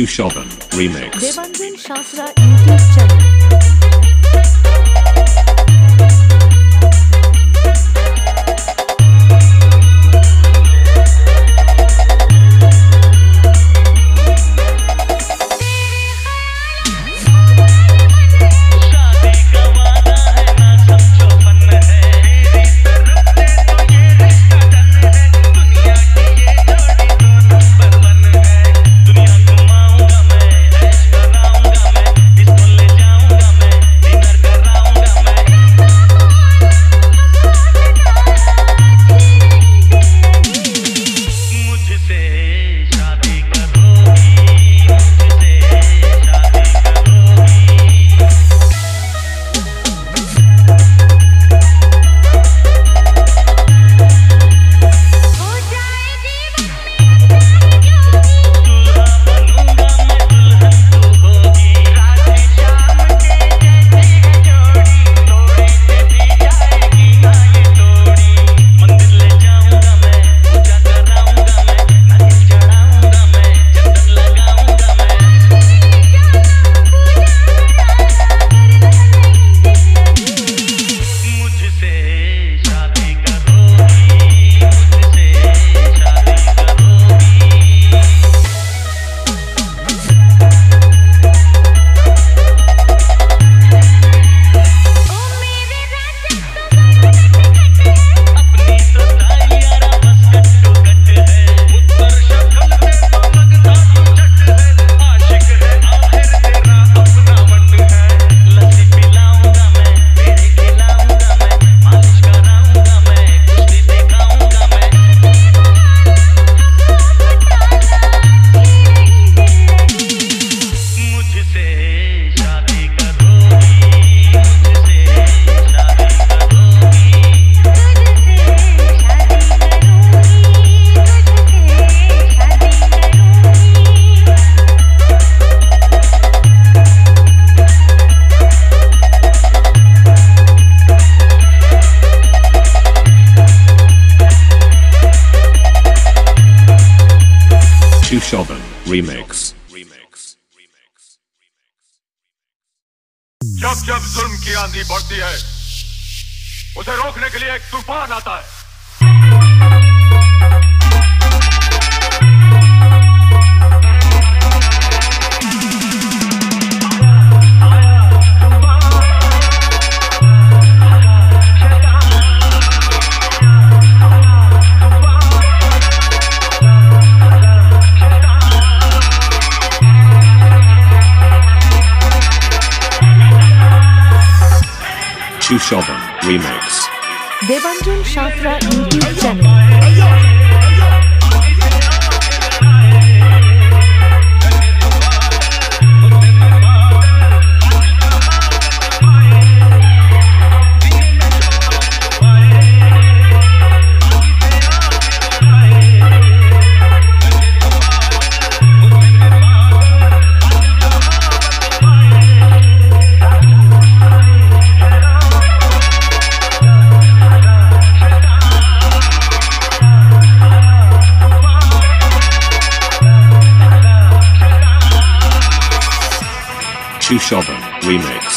Susovan remix. आंधी बढ़ती है। उसे रोकने के लिए एक तूफ़ान आता है। Shovan Remix. YouTube channel. Remake.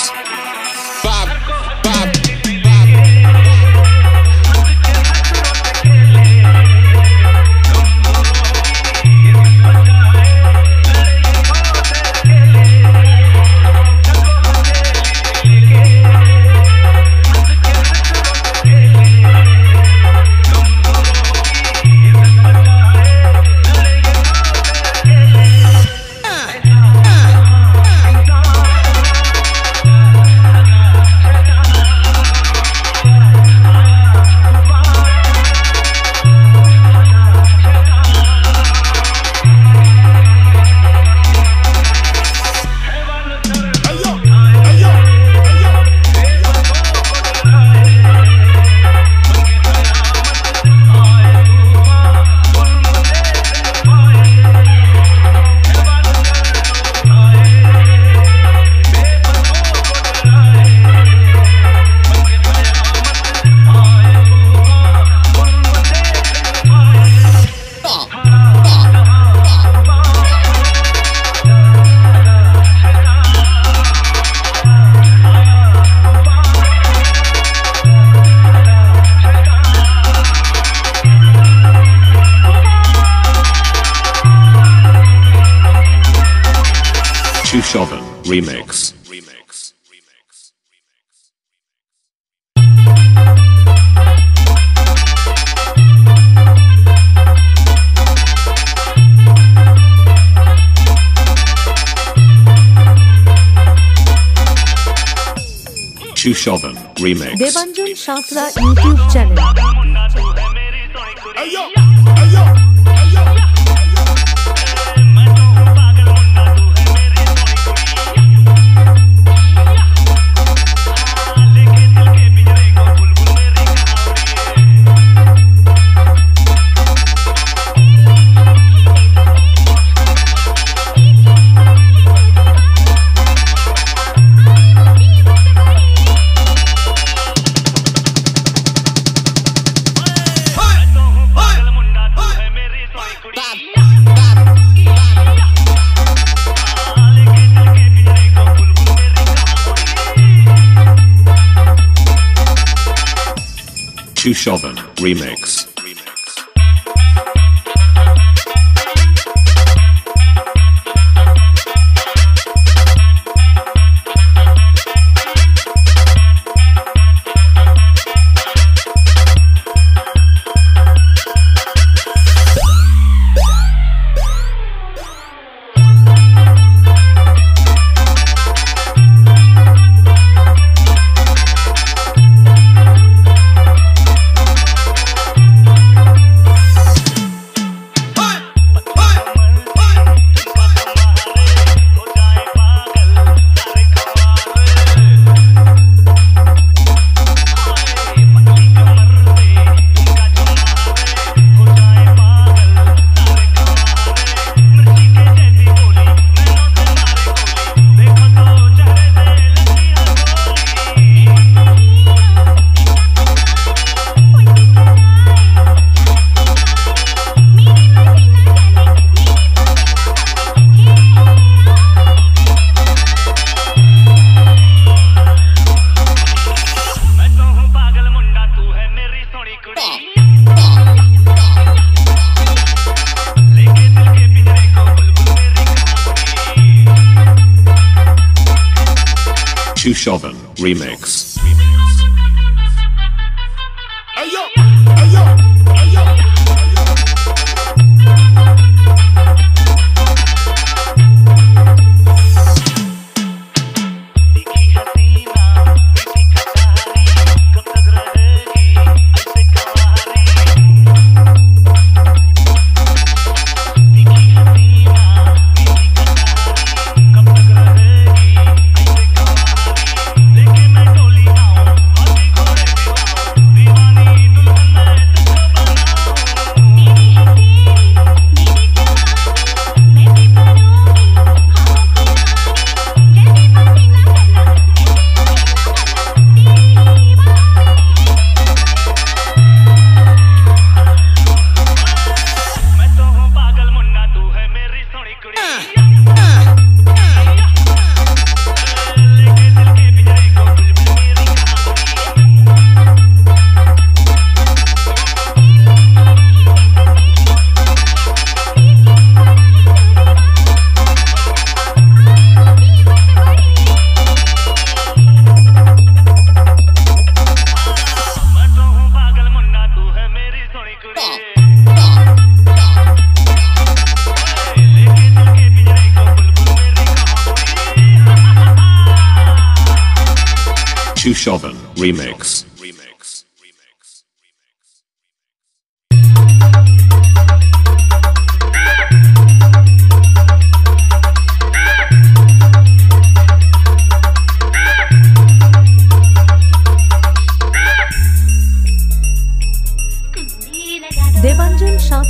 Remix. Susovan Remix. Debanjan Santra YouTube channel. Susovan Remix.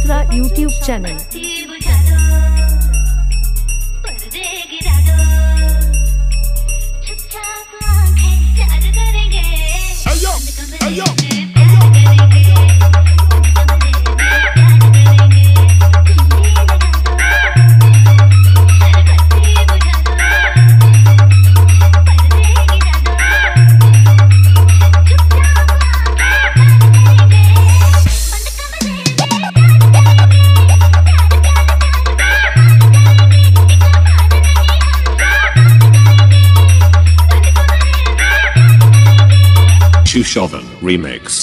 यात्रा YouTube channel Remix.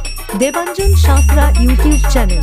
Devanjan शाफरा YouTube channel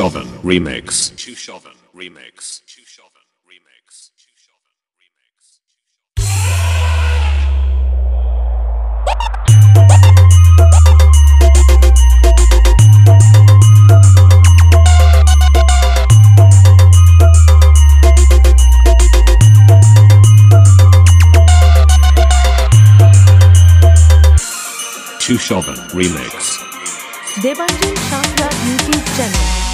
Susovan Remix. Susovan Remix. Susovan Remix. Susovan Remix. Debanjan Santra YouTube channel.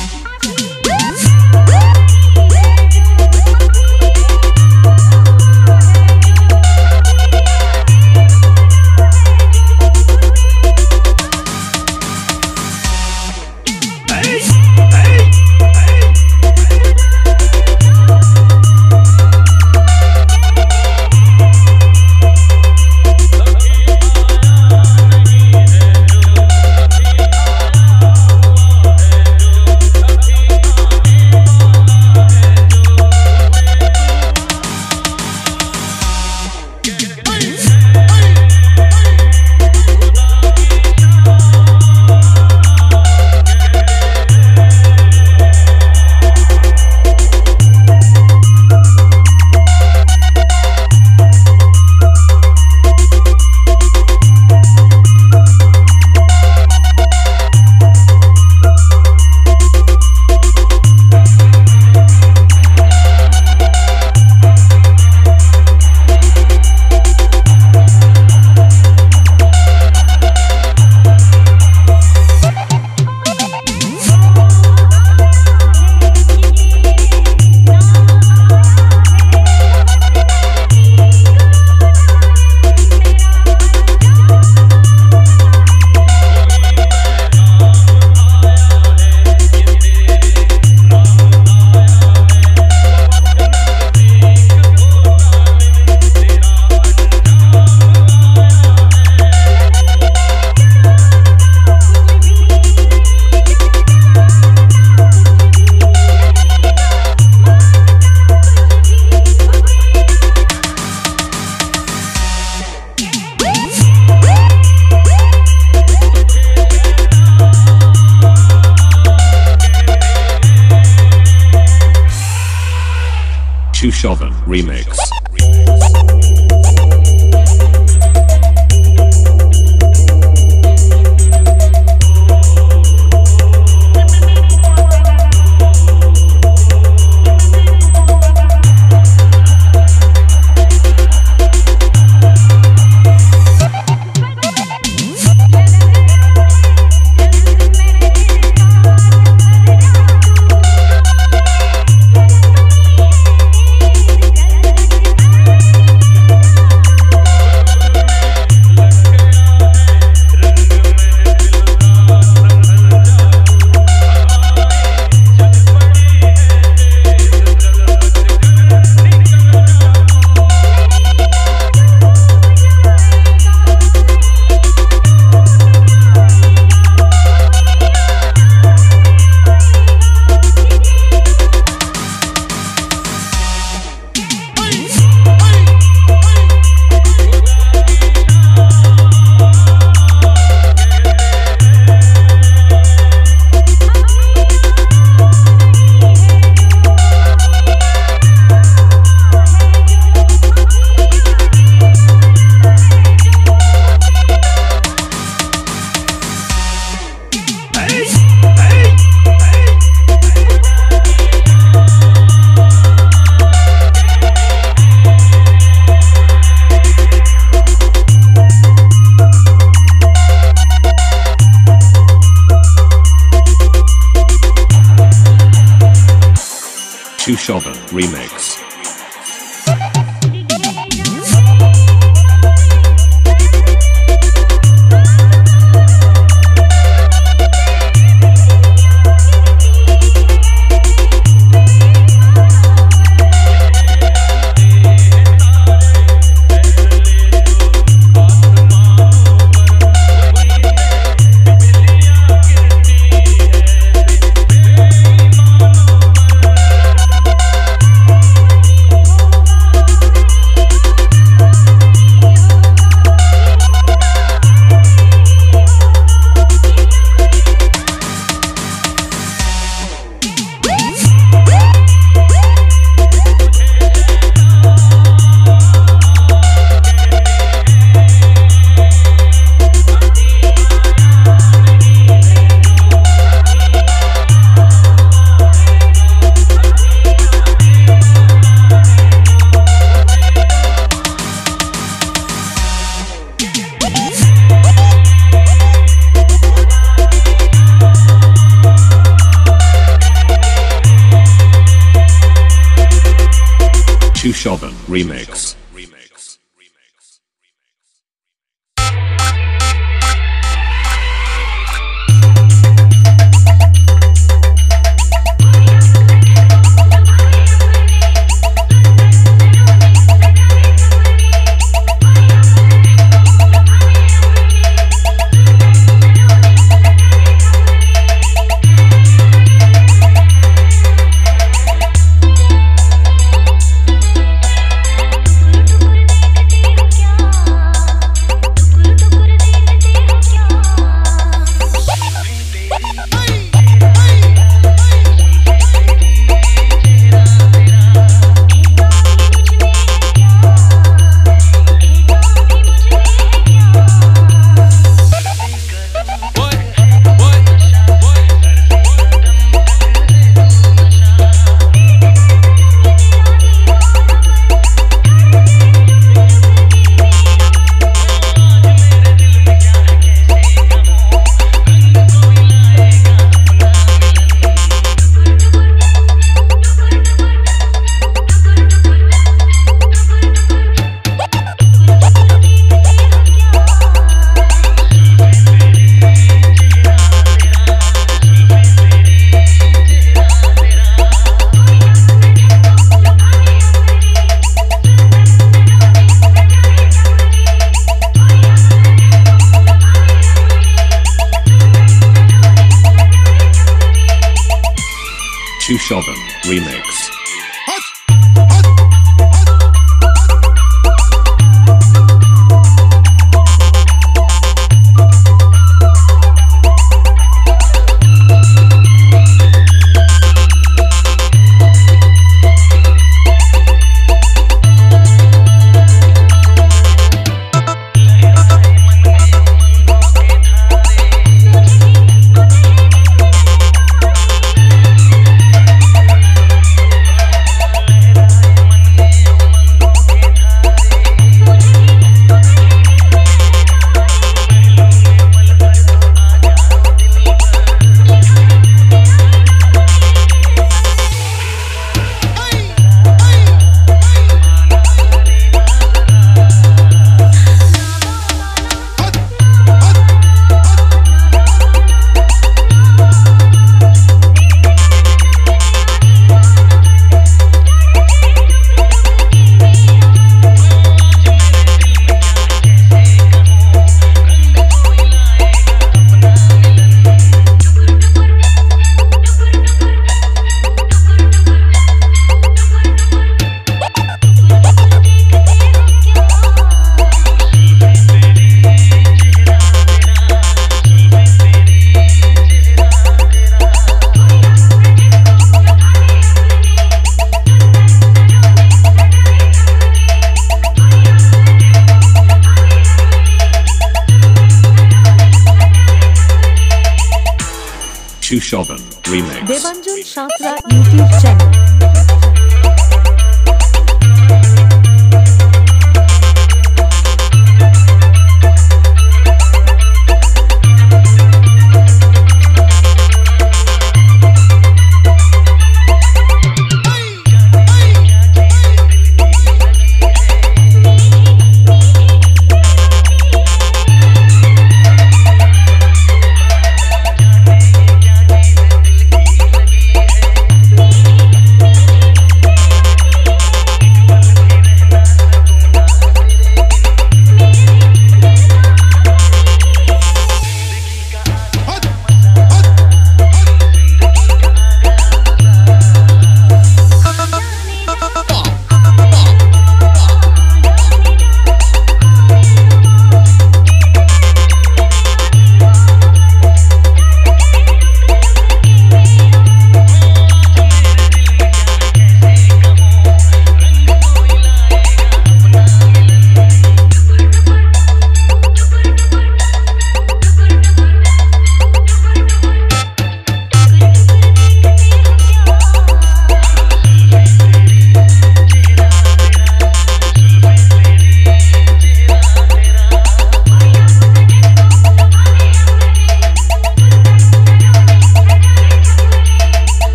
Susovan Remix. Remix. Susovan Remix. Debanjan Santra YouTube channel.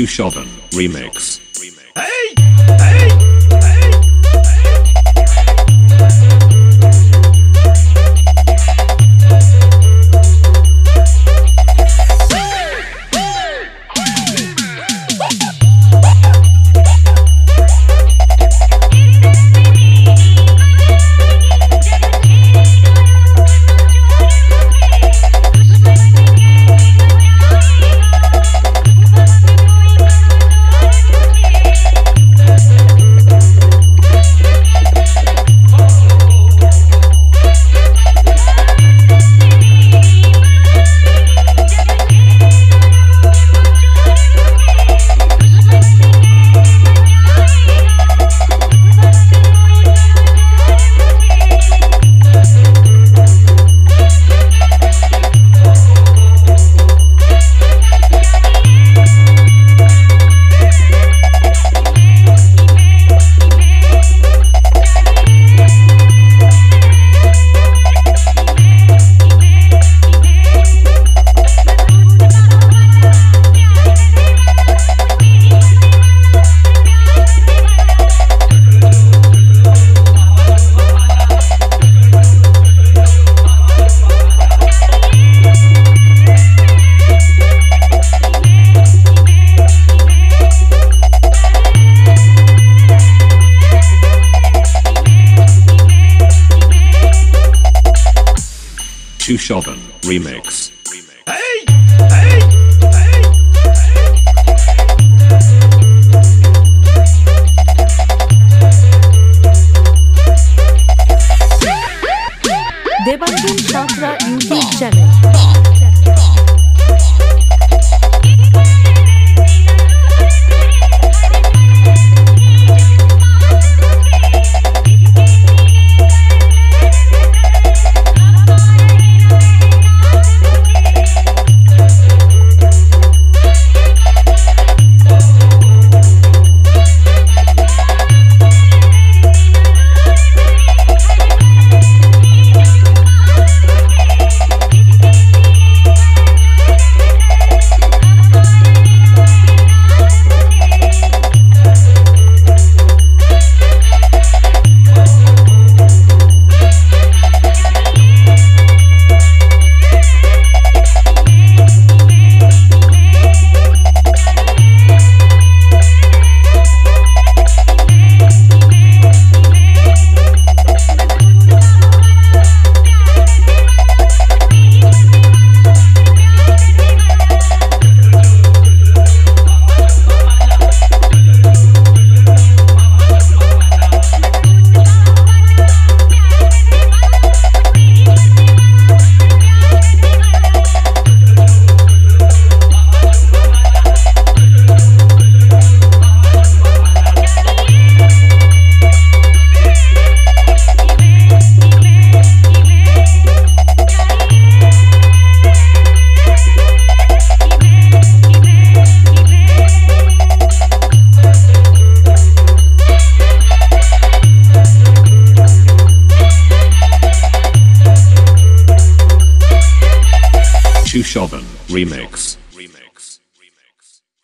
Susovan Remix. Remix. Debanjan Santra YouTube channel.